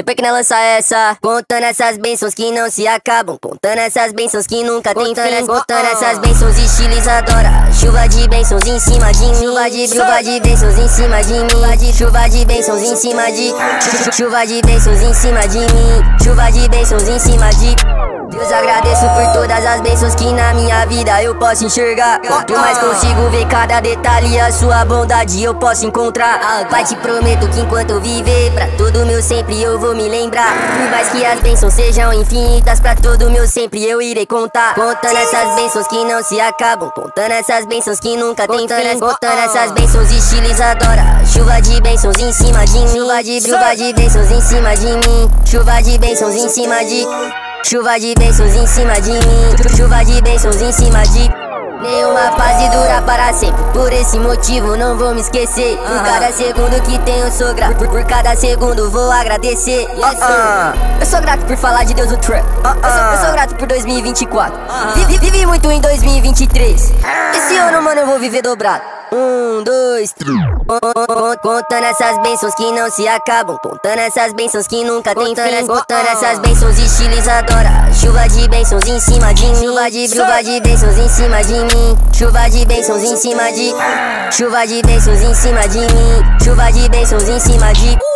Depois que não lança essa, contando essas bênçãos que não se acabam. Contando essas bênçãos que nunca tem fim. Contando essas bênçãos estilizadora. Chuva de bênçãos em cima de mim. Chuva de, chuva de bênçãos em cima de mim. Chuva de, chuva de bênçãos em cima de. Chuva de bênçãos em cima de mim. Chuva de bênçãos em cima de. Deus agradeço por todas as bênçãos que na minha vida eu posso enxergar. Quanto mais consigo ver cada detalhe, a sua bondade eu posso encontrar. Pai, te prometo que enquanto eu viver, pra todo meu sempre eu vou me lembrar. Por mais que as bênçãos sejam infinitas, pra todo meu sempre eu irei contar. Contando essas bênçãos que não se acabam, contando essas bênçãos que nunca tem fim. Contando essas bênçãos estilizadora. Chuva de bênçãos em cima de mim. Chuva de, chuva de bênçãos em cima de mim. Chuva de bênçãos em cima de. Chuva de bênçãos em cima de mim. Chuva de bênçãos em cima de. Nenhuma sempre. Por esse motivo não vou me esquecer. Por cada segundo que tenho, sou grato. Por, por cada segundo vou agradecer. Yes, sir. Eu sou grato por falar de Deus no trap. Eu sou, eu sou grato por 2024. Vivi, vivi muito em 2023. Esse ano, mano, eu vou viver dobrado. Um, dois, três. Contando essas bênçãos que não se acabam. Contando essas bênçãos que nunca tem fim. Contando essas bênçãos estilizadora. Chuva de bênçãos em cima de mim. Chuva de, chuva de bênçãos em cima de mim. Chuva de bênçãos em cima de. Chuva de bênçãos em cima de mim. Chuva de bênçãos em cima de.